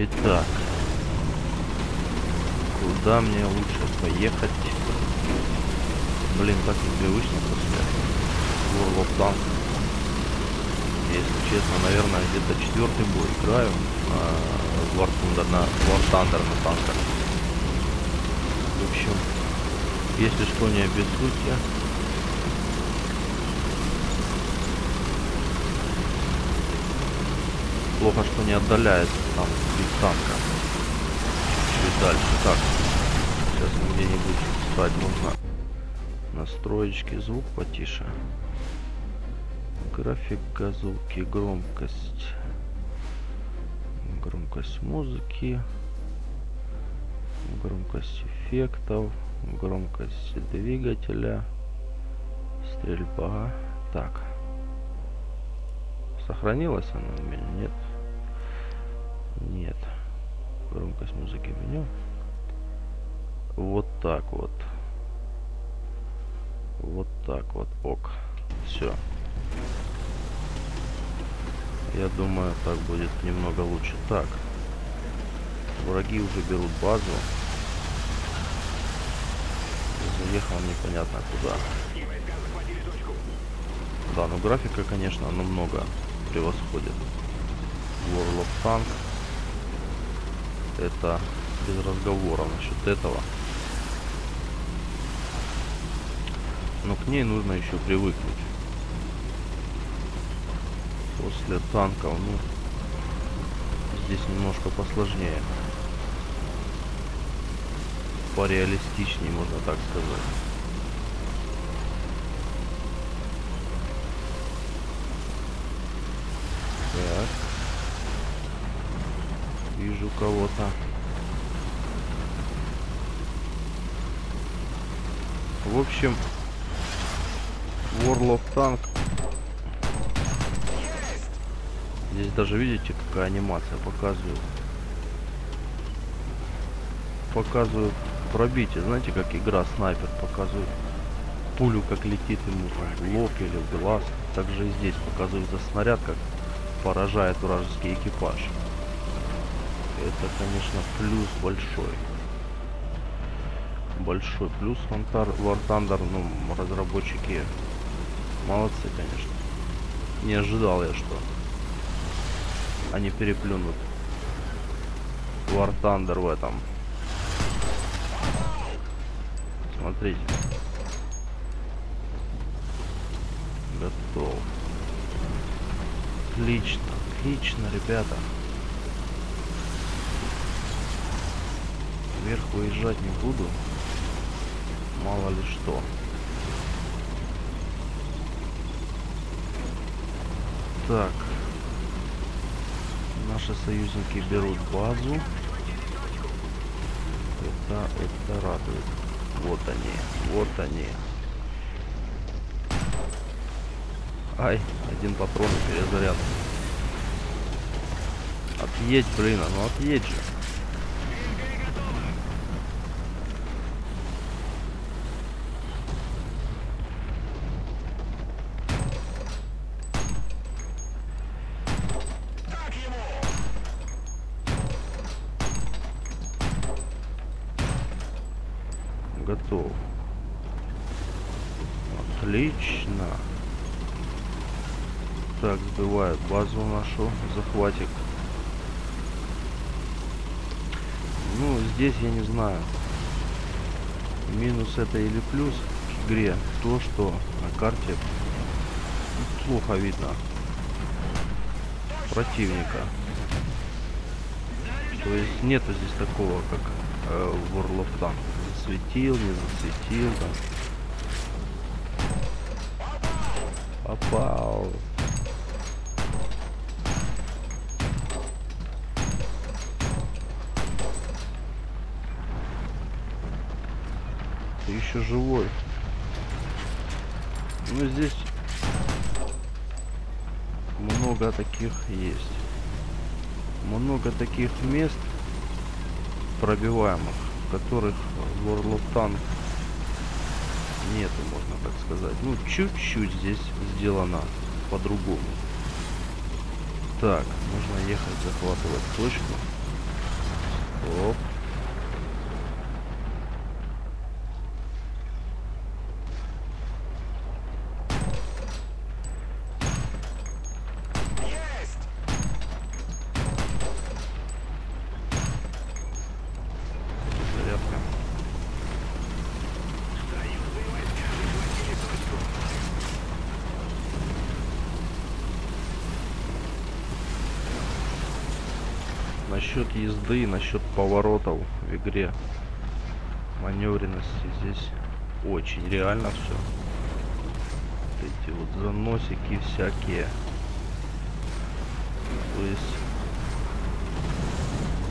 Итак. Куда мне лучше поехать? Блин, так непривычно после World of Tanks. Если честно, наверное, где-то четвертый бой играю на War Thunder на, War Thunder на танках. В общем, если что, не обессудьте. Плохо, что не отдаляется там без танка. Чуть дальше. Так. Сейчас мы где-нибудь стать нужно настроечки. Звук потише. Графика, звуки, громкость. Громкость музыки. Громкость эффектов. Громкость двигателя. Стрельба. Сохранилась она у меня? Нет. Нет. Громкость музыки меню. Вот так вот. Вот так вот. Ок. Все. Я думаю, так будет немного лучше. Так. Враги уже берут базу. Заехал непонятно куда. Да, ну графика, конечно, намного превосходит World of. Это без разговора насчет этого. Но к ней нужно еще привыкнуть. После танков, ну, здесь немножко посложнее. Пореалистичнее, можно так сказать. Так. Вижу кого-то. В общем, World of Tank. Здесь даже видите, какая анимация показывает. Показывают пробитие. Знаете, как игра снайпер показывает пулю, как летит ему в лоб или в глаз. Также и здесь показывается снаряд, как поражает вражеский экипаж. Это, конечно, плюс большой. Большой плюс War Thunder, ну, разработчики молодцы, конечно. Не ожидал я, что они переплюнут War Thunder в этом. Смотрите. Готов. Отлично, отлично, ребята. Вверх уезжать не буду. Мало ли что. Так. Наши союзники берут базу. Это, это радует. Вот они, вот они. Ай, один патрон перезаряд. Отъедь, блин, а ну отъедь же. Готов. Отлично. Так, сбивают базу нашу, захватик. Ну, здесь я не знаю, минус это или плюс к игре, то, что на карте плохо видно противника. То есть нету здесь такого, как э, в World of Tanks. Засветил, не засветил, там. Попал. Еще живой. Ну здесь много таких есть. Много таких мест пробиваемых, в которых World of Tanks нету, можно так сказать. Ну, чуть-чуть здесь сделано по-другому. Так, нужно ехать захватывать точку. Оп. Насчет езды, насчет поворотов в игре, маневренности здесь очень реально все. Вот эти вот заносики всякие. То есть,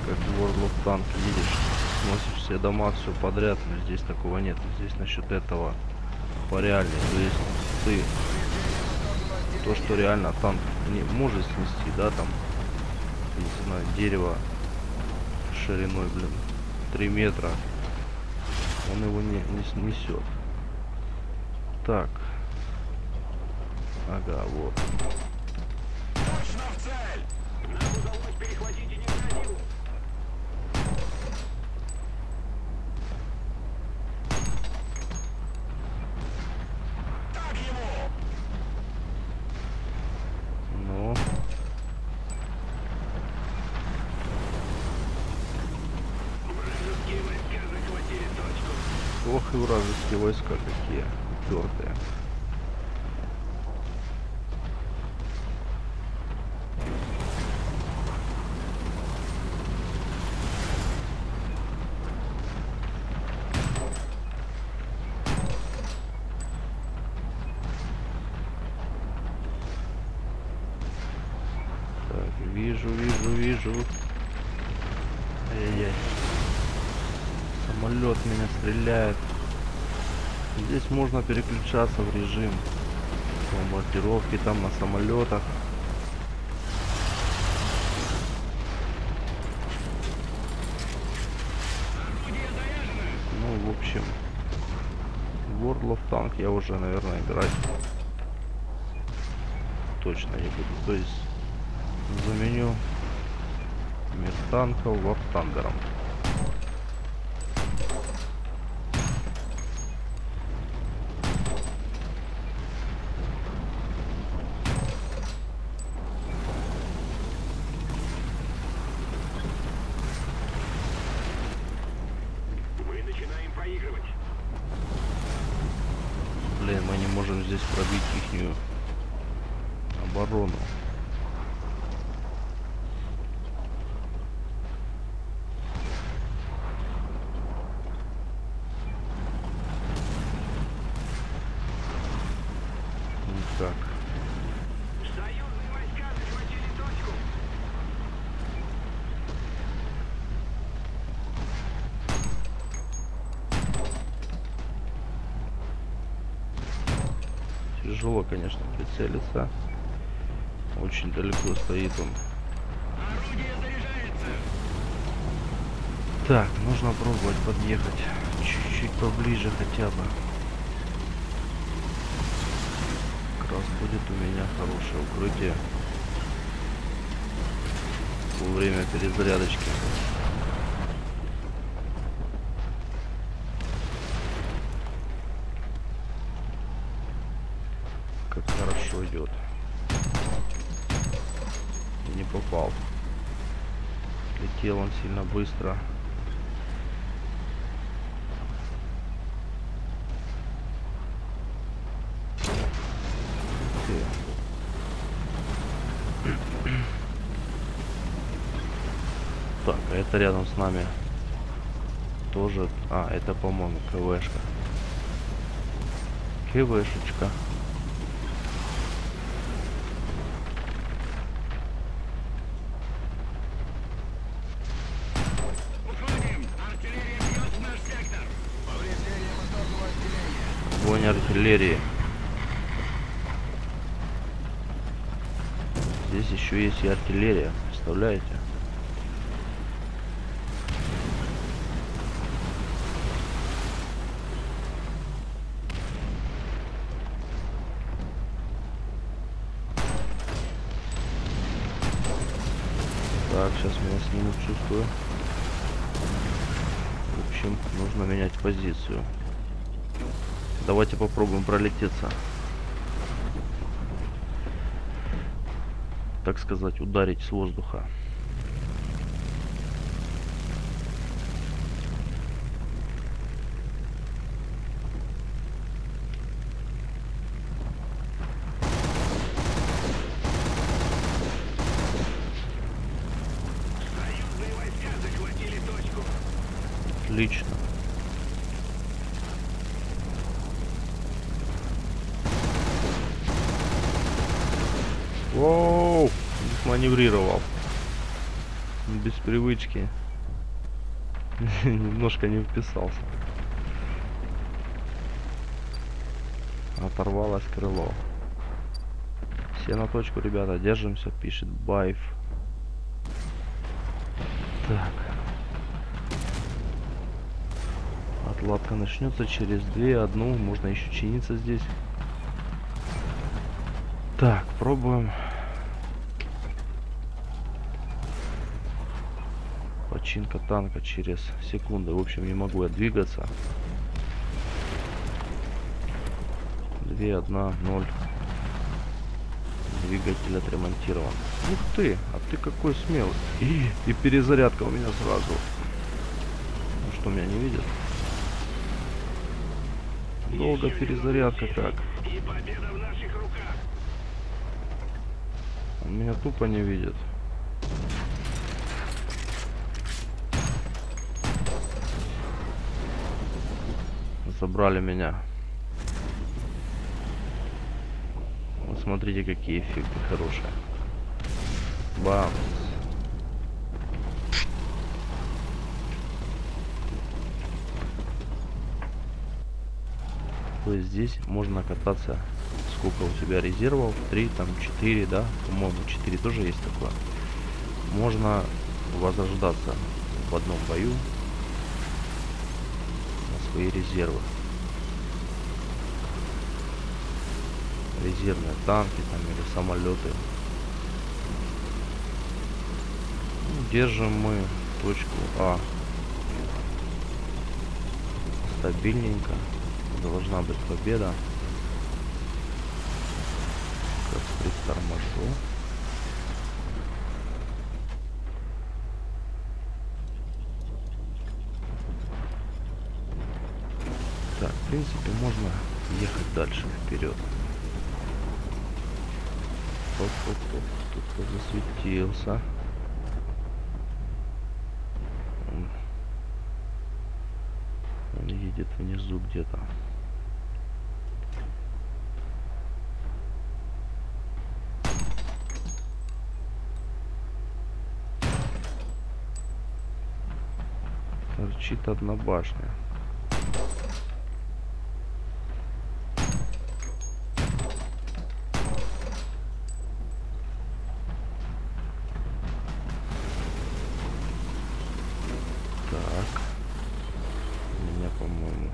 как в World of Tank едешь, сносишь все дома, все подряд, но здесь такого нет. Здесь насчет этого пореальнее. То есть ты то, что реально танк не может снести, да, там, не знаю, дерево шириной, блин, 3 метра, он его не, не снесет. Так. Ага, вот. Точно в цель! Нам удалось перехватить инициативу. Так ему! Ну. Вражеские войска захватили точку. Ох и вражеские войска какие. Так, вижу, вижу, вижу. Ай-яй-яй. Самолет меня стреляет. Здесь можно переключаться в режим бомбардировки там на самолетах. Ну, в общем, World of Tank я уже, наверное, играть точно не буду. То есть заменю мир танков War Thunder. Блин, мы не можем здесь пробить ихнюю оборону. Никак. Союзные войска захватили точку. Тяжело, конечно, прицелиться. Очень далеко стоит он. Так, нужно пробовать подъехать чуть-чуть поближе хотя бы. Как раз будет у меня хорошее укрытие. Во время перезарядочки. Как хорошо идет. Не попал. Летел он сильно быстро. Так, а это рядом с нами тоже... А, это, по-моему, КВшка. КВшечка. Здесь еще есть и артиллерия, представляете? Так, сейчас меня снимут, чувствую. общем, нужно менять позицию. Давайте попробуем пролететься. Так сказать, ударить с воздуха. Отлично. Воу! Маневрировал. Без привычки. Немножко не вписался. Оторвалось крыло. Все на точку, ребята, держимся, пишет Байф. Так. Отладка начнется через две, одну, можно еще чиниться здесь. Так, пробуем. Починка танка через секунду. В общем, не могу я двигаться. Две, одна, ноль. Двигатель отремонтирован. Ух ты, а ты какой смелый. И, и перезарядка у меня сразу. Ну что, меня не видят? Долго перезарядка как. И победа в наших руках. Он меня тупо не видит. Забрали меня. Вот смотрите, какие эффекты хорошие. Бам. То есть здесь можно кататься сколько у тебя резервов 3 там 4 да по-моему 4 тоже есть такое можно возрождаться в одном бою свои резервы. Резервные танки там или самолеты. Ну, держим мы точку А. Стабильненько. Должна быть победа. Как приторможу. Так, в принципе, можно ехать дальше вперед. Оп-оп-оп, тут кто засветился. Он, он едет внизу где-то. торчит одна башня. Так. У меня, по-моему,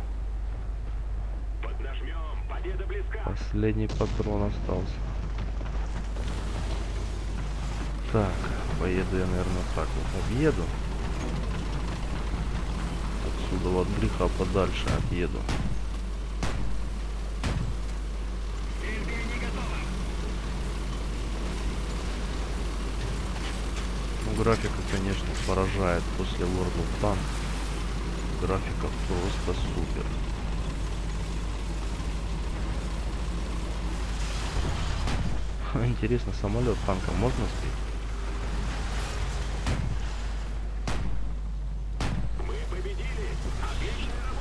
Поднажмем. Победа близка. Последний патрон остался. Так, поеду я, наверное, так вот объеду. Отсюда от греха подальше отъеду. Ну, графика, конечно, поражает после World of Tanks. Графика просто супер. Интересно, самолет танком можно сбить?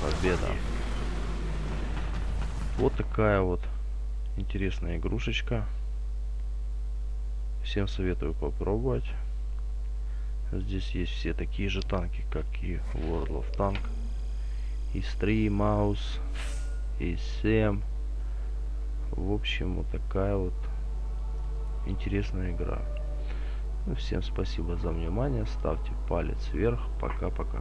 Победа. Вот такая вот интересная игрушечка. Всем советую попробовать. Здесь есть все такие же танки, как и World of Tank. И 3 Маус, и 7. В общем, вот такая вот интересная игра. Всем спасибо за внимание. Ставьте палец вверх. Пока-пока.